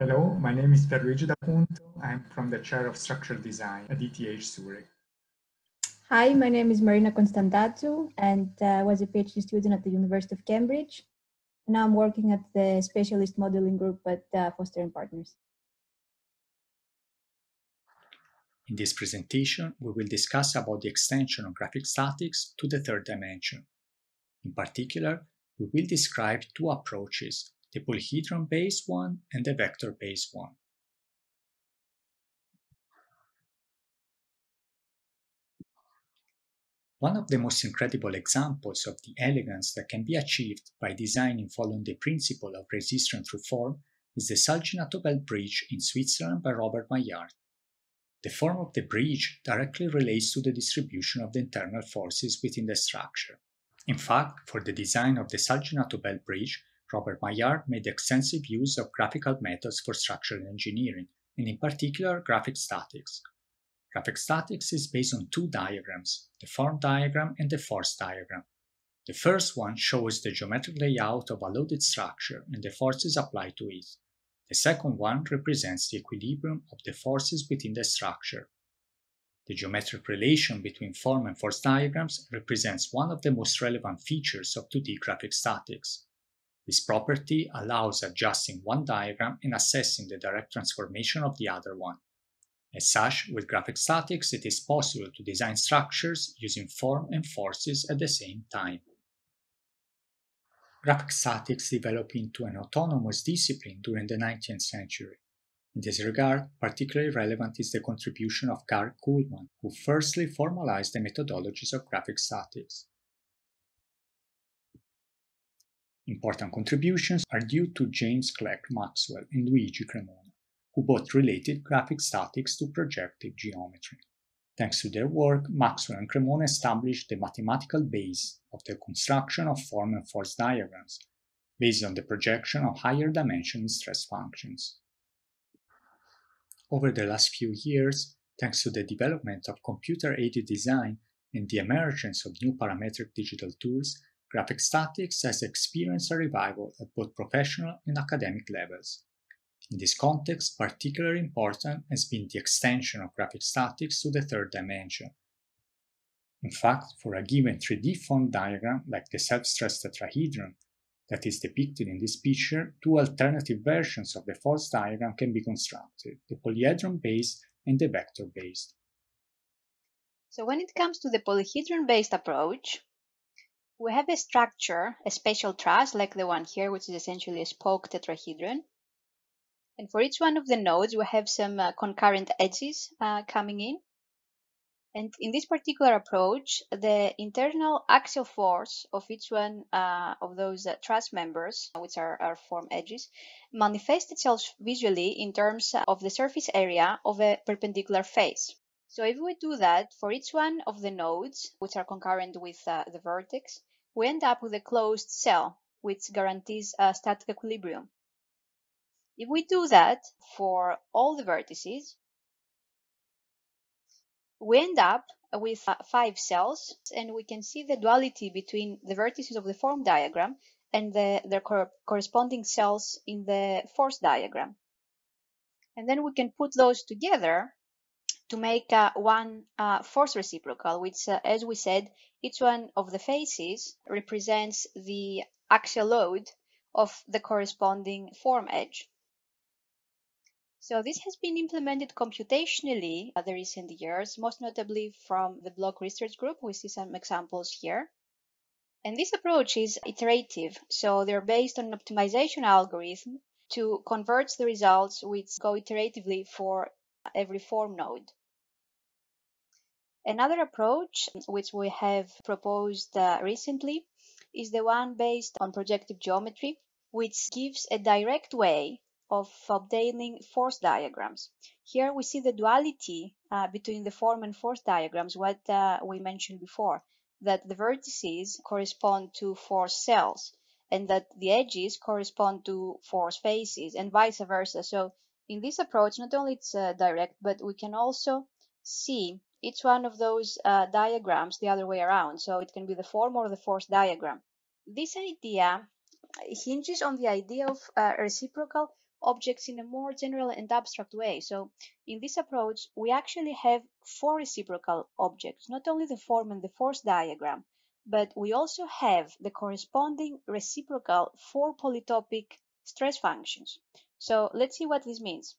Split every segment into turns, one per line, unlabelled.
Hello, my name is Pierluigi D'Acunto. I'm from the chair of structural design at ETH Zurich.
Hi, my name is Marina Konstantatou and I uh, was a PhD student at the University of Cambridge. Now I'm working at the specialist modeling group at uh, Foster and Partners.
In this presentation, we will discuss about the extension of graphic statics to the third dimension. In particular, we will describe two approaches, the polyhedron-based one and the vector-based one. One of the most incredible examples of the elegance that can be achieved by designing following the principle of resistance through form is the Salginatobel Bridge in Switzerland by Robert Maillard. The form of the bridge directly relates to the distribution of the internal forces within the structure. In fact, for the design of the Salginatobel Bridge, Robert Maillard made extensive use of graphical methods for structural engineering, and in particular graphic statics. Graphic statics is based on two diagrams, the form diagram and the force diagram. The first one shows the geometric layout of a loaded structure and the forces applied to it. The second one represents the equilibrium of the forces within the structure. The geometric relation between form and force diagrams represents one of the most relevant features of 2D graphic statics. This property allows adjusting one diagram and assessing the direct transformation of the other one. As such, with graphic statics, it is possible to design structures using form and forces at the same time. Graphic statics developed into an autonomous discipline during the 19th century. In this regard, particularly relevant is the contribution of Karl Culmann, who firstly formalized the methodologies of graphic statics. Important contributions are due to James Clerk Maxwell and Luigi Cremona, who both related graphic statics to projective geometry. Thanks to their work, Maxwell and Cremona established the mathematical base of the construction of form and force diagrams, based on the projection of higher dimension stress functions. Over the last few years, thanks to the development of computer-aided design and the emergence of new parametric digital tools, graphic statics has experienced a revival at both professional and academic levels. In this context, particularly important has been the extension of graphic statics to the third dimension. In fact, for a given 3D form diagram, like the self-stressed tetrahedron that is depicted in this picture, two alternative versions of the force diagram can be constructed, the polyhedron-based and the vector-based.
So when it comes to the polyhedron-based approach, we have a structure, a spatial truss like the one here, which is essentially a spoke tetrahedron, and for each one of the nodes, we have some uh, concurrent edges uh, coming in. And in this particular approach, the internal axial force of each one uh, of those uh, truss members, which are, are form edges, manifests itself visually in terms of the surface area of a perpendicular face. So if we do that for each one of the nodes, which are concurrent with uh, the vertex, we end up with a closed cell, which guarantees a static equilibrium. If we do that for all the vertices, we end up with uh, five cells and we can see the duality between the vertices of the form diagram and the, their cor corresponding cells in the force diagram. And then we can put those together to make uh, one uh, force reciprocal, which, uh, as we said, each one of the faces represents the axial load of the corresponding form edge. So this has been implemented computationally in the recent years, most notably from the Block Research Group. We see some examples here. And this approach is iterative, so they're based on an optimization algorithm to convert the results which go iteratively for every form node. Another approach which we have proposed uh, recently is the one based on projective geometry, which gives a direct way of obtaining force diagrams. Here we see the duality uh, between the form and force diagrams, what uh, we mentioned before, that the vertices correspond to force cells and that the edges correspond to force faces and vice versa. So in this approach, not only it's uh, direct, but we can also see each one of those uh, diagrams the other way around. So it can be the form or the force diagram. This idea hinges on the idea of uh, reciprocal objects in a more general and abstract way. So in this approach, we actually have four reciprocal objects, not only the form and the force diagram, but we also have the corresponding reciprocal four polytopic stress functions. So let's see what this means.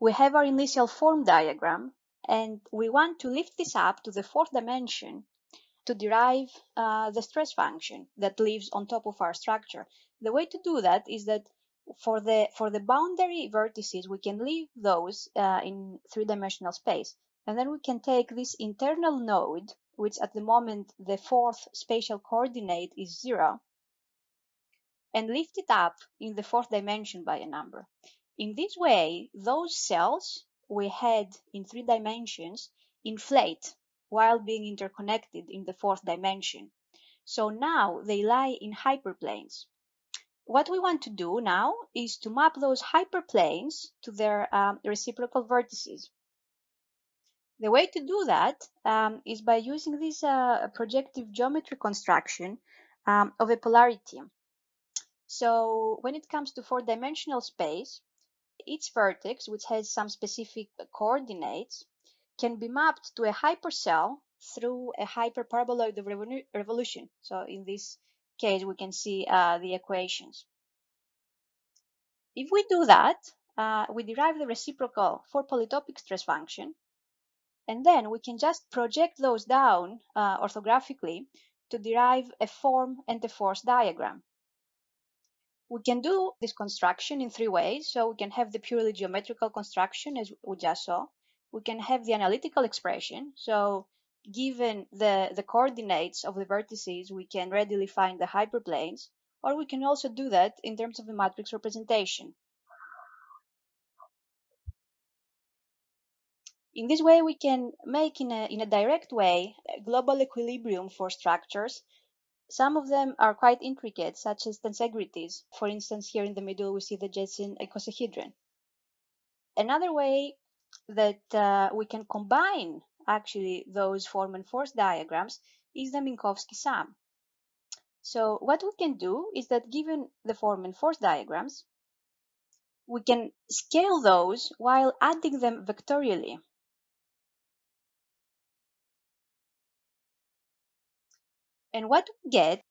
We have our initial form diagram, and we want to lift this up to the fourth dimension to derive uh, the stress function that lives on top of our structure. The way to do that is that for the for the boundary vertices, we can leave those uh, in three-dimensional space, and then we can take this internal node which at the moment the fourth spatial coordinate is zero, and lift it up in the fourth dimension by a number. In this way, those cells we had in three dimensions inflate while being interconnected in the fourth dimension. So now they lie in hyperplanes. What we want to do now is to map those hyperplanes to their um, reciprocal vertices. The way to do that um, is by using this uh, projective geometry construction um, of a polarity. So when it comes to four-dimensional space, each vertex, which has some specific coordinates, can be mapped to a hypercell through a hyperparaboloid of revolution. So in this case, we can see uh, the equations. If we do that, uh, we derive the reciprocal for polytopic stress function and then we can just project those down uh, orthographically to derive a form and a force diagram. We can do this construction in three ways. So we can have the purely geometrical construction as we just saw. We can have the analytical expression. So given the, the coordinates of the vertices, we can readily find the hyperplanes. Or we can also do that in terms of a matrix representation. In this way, we can make in a, in a direct way a global equilibrium for structures. Some of them are quite intricate, such as tensegrities. For instance, here in the middle, we see the Jessen icosahedron. Another way that uh, we can combine actually those form and force diagrams is the Minkowski sum. So what we can do is that given the form and force diagrams, we can scale those while adding them vectorially. And what we get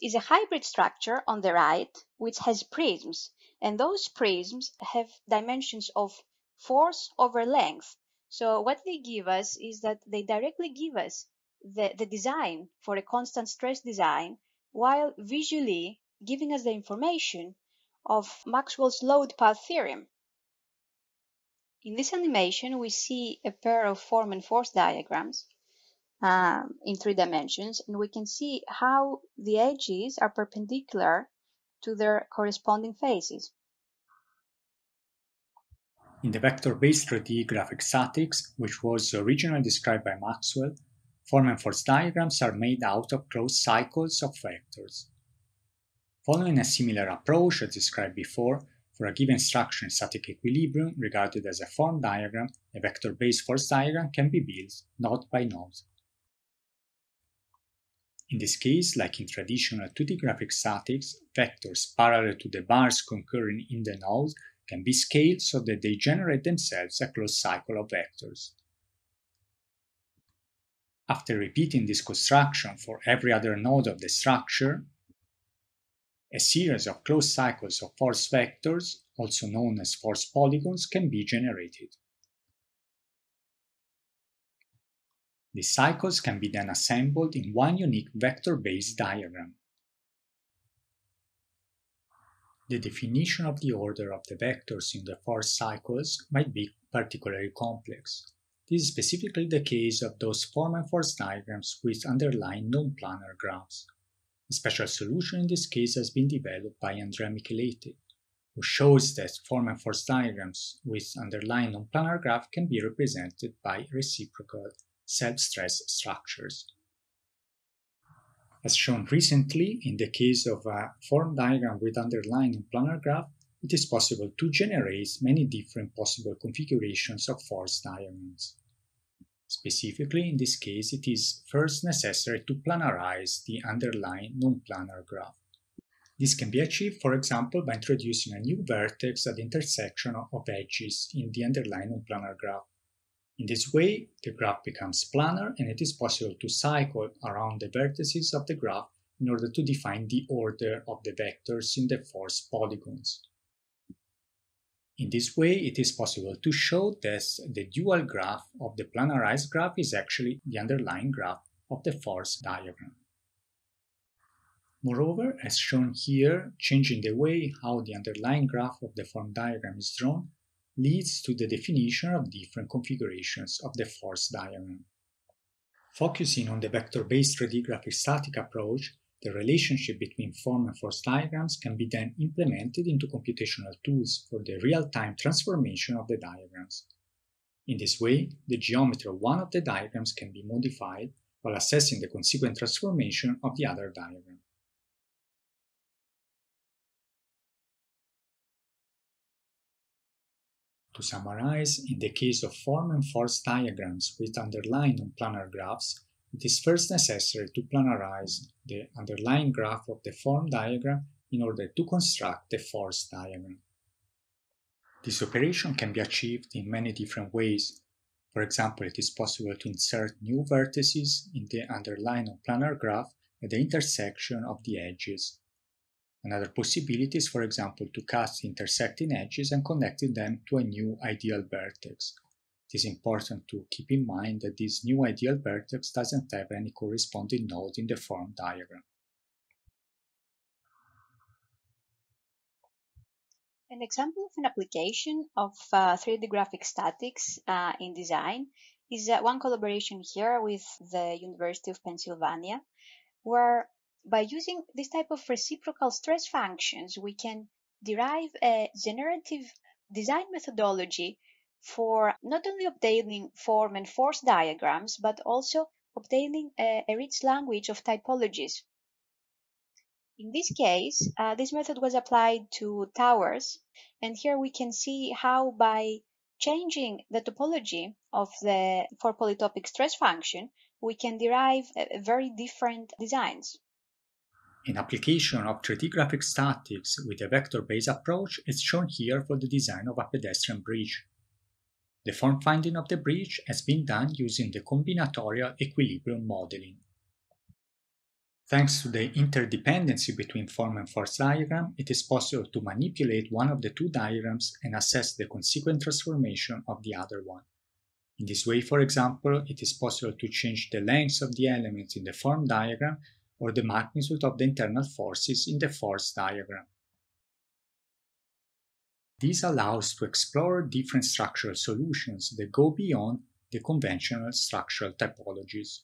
is a hybrid structure on the right, which has prisms. And those prisms have dimensions of force over length. So what they give us is that they directly give us the, the design for a constant stress design while visually giving us the information of Maxwell's load path theorem. In this animation, we see a pair of form and force diagrams um, in three dimensions and we can see how the edges are perpendicular to their corresponding faces.
In the vector-based 3D graphic statics, which was originally described by Maxwell, form and force diagrams are made out of closed cycles of vectors. Following a similar approach as described before, for a given structure in static equilibrium regarded as a form diagram, a vector-based force diagram can be built node by node. In this case, like in traditional 2D graphic statics, vectors parallel to the bars concurring in the node can be scaled so that they generate themselves a closed cycle of vectors. After repeating this construction for every other node of the structure, a series of closed cycles of force vectors, also known as force polygons, can be generated. These cycles can be then assembled in one unique vector-based diagram. The definition of the order of the vectors in the force cycles might be particularly complex. This is specifically the case of those form and force diagrams with underlying non-planar graphs. A special solution in this case has been developed by Andrea Micheletti, who shows that form and force diagrams with underlying non-planar graph can be represented by reciprocal self-stress structures. As shown recently, in the case of a form diagram with underlying planar graph, it is possible to generate many different possible configurations of force diagrams. Specifically, in this case, it is first necessary to planarize the underlying non-planar graph. This can be achieved, for example, by introducing a new vertex at the intersection of edges in the underlying non-planar graph. In this way, the graph becomes planar and it is possible to cycle around the vertices of the graph in order to define the order of the vectors in the force polygons. In this way, it is possible to show that the dual graph of the planarized graph is actually the underlying graph of the force diagram. Moreover, as shown here, changing the way how the underlying graph of the form diagram is drawn leads to the definition of different configurations of the force diagram. Focusing on the vector-based 3D graphic static approach, the relationship between form and force diagrams can be then implemented into computational tools for the real-time transformation of the diagrams. In this way, the geometry of one of the diagrams can be modified while assessing the consequent transformation of the other diagram. To summarize, in the case of form and force diagrams with underlying non-planar graphs, it is first necessary to planarize the underlying graph of the form diagram in order to construct the force diagram. This operation can be achieved in many different ways. For example, it is possible to insert new vertices in the underlying non-planar graph at the intersection of the edges Another possibility is, for example, to cast intersecting edges and connecting them to a new ideal vertex. It is important to keep in mind that this new ideal vertex doesn't have any corresponding node in the form diagram.
An example of an application of uh, 3D graphic statics uh, in design is uh, one collaboration here with the University of Pennsylvania, where by using this type of reciprocal stress functions, we can derive a generative design methodology for not only obtaining form and force diagrams, but also obtaining a, a rich language of typologies. In this case, uh, this method was applied to towers, and here we can see how by changing the topology of the four polytopic stress function, we can derive very different designs.
An application of 3D graphic statics with a vector-based approach is shown here for the design of a pedestrian bridge. The form finding of the bridge has been done using the combinatorial equilibrium modeling. Thanks to the interdependency between form and force diagram, it is possible to manipulate one of the two diagrams and assess the consequent transformation of the other one. In this way, for example, it is possible to change the lengths of the elements in the form diagram or the magnitude of the internal forces in the force diagram. This allows to explore different structural solutions that go beyond the conventional structural typologies.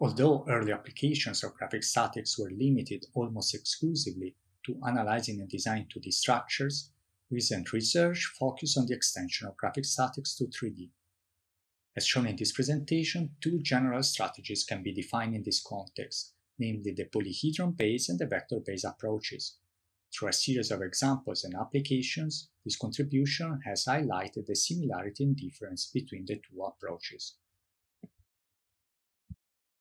Although early applications of graphic statics were limited almost exclusively to analyzing and designing 2D structures, recent research focused on the extension of graphic statics to 3D. As shown in this presentation, two general strategies can be defined in this context, namely the polyhedron-based and the vector-based approaches. Through a series of examples and applications, this contribution has highlighted the similarity and difference between the two approaches.